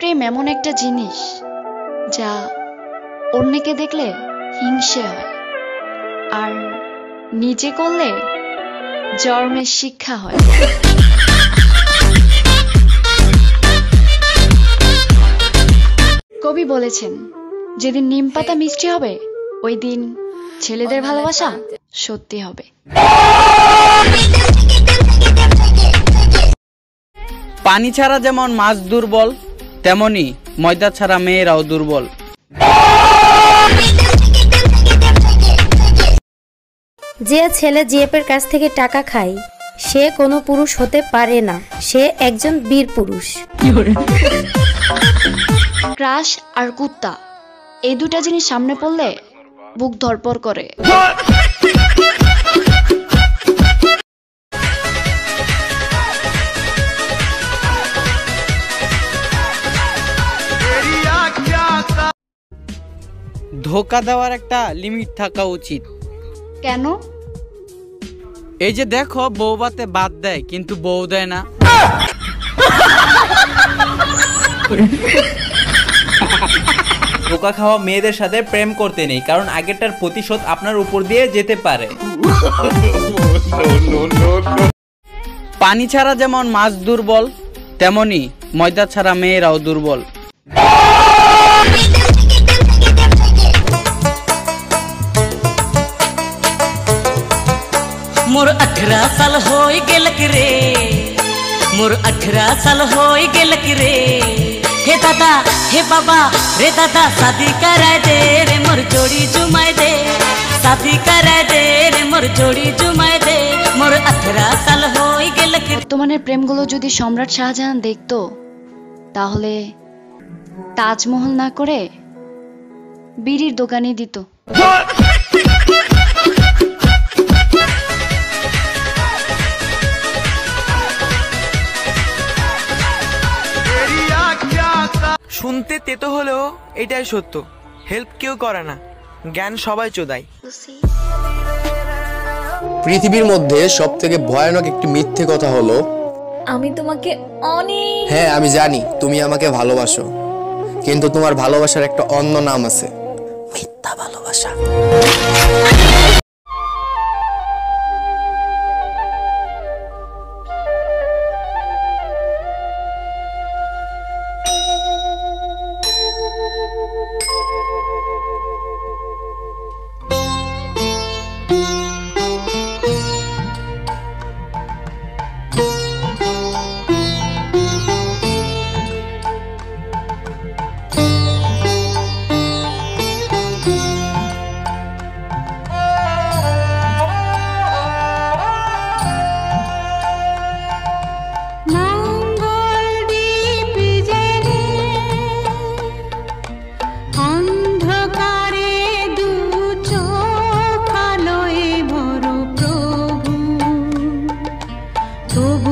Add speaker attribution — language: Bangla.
Speaker 1: প্রেম এমন একটা জিনিস যা অন্যকে দেখলে হিংসে হয়, আর নিজে করলে জন্মের শিক্ষা হয়। কবি বলেছেন, যেদিন নিম পাতা মিষ্টি হবে, ওই দিন ছেলেদের ভালোবাসা সত্যি হবে।
Speaker 2: পানি ছাড়া যেমন মাছ দুর্বল তেমনি ময়দা ছাড়া মেয়েরাও দুর্বল।
Speaker 3: যে ছেলে জিএপের কাছ থেকে টাকা খায় সে কোনো পুরুষ হতে পারে না। সে একজন বীর পুরুষ।
Speaker 1: ক্রাশ আর কুত্তা এই দুটা জিনিস সামনে পড়লে বুক ধরপর করে।
Speaker 2: ধোকা দেওয়ার একটা লিমিট থাকা উচিত।
Speaker 1: কেন?
Speaker 2: এই যে দেখো বউবাতে বাদ দেয় কিন্তু বউ দেয় না।
Speaker 4: ধোকা খাওয়া মেয়েদের সাথে প্রেম করতে নেই কারণ আগেরটার প্রতিশোধ আপনার উপর দিয়ে যেতে পারে।
Speaker 2: পানি ছাড়া যেমন মাছ দুর্বল তেমনি ময়দা ছাড়া মেয়েরাও দুর্বল।
Speaker 5: मोर अठारह साल हो गेलक रे मोर अठारह साल हो गेलक रे हे दादा हे बाबा रे दादा शादी कराए दे रे मोर जोड़ी जुमाए दे शादी कराए दे रे मोर जोड़ी जुमाए दे मोर अठारह साल हो गेलक रे
Speaker 1: বর্তমানের প্রেমগুলো যদি সম্রাট শাহজাহান দেখতো তাহলে তাজমহল না করে বিড়ির দোকানে দিত
Speaker 6: শুনতে তেতো হলেও এটাই সত্য। হেল্প কেউ করে না। জ্ঞান সবাই চোদায়।
Speaker 7: পৃথিবীর মধ্যে সব থেকে ভয়ানক একটি মিথ্যে কথা হলো
Speaker 8: আমি তোমাকে অনেক
Speaker 7: হ্যাঁ আমি জানি তুমি আমাকে ভালোবাসো। কিন্তু তোমার ভালোবাসার একটা অন্য নাম আছে। মিথ্যা ভালোবাসা।
Speaker 8: su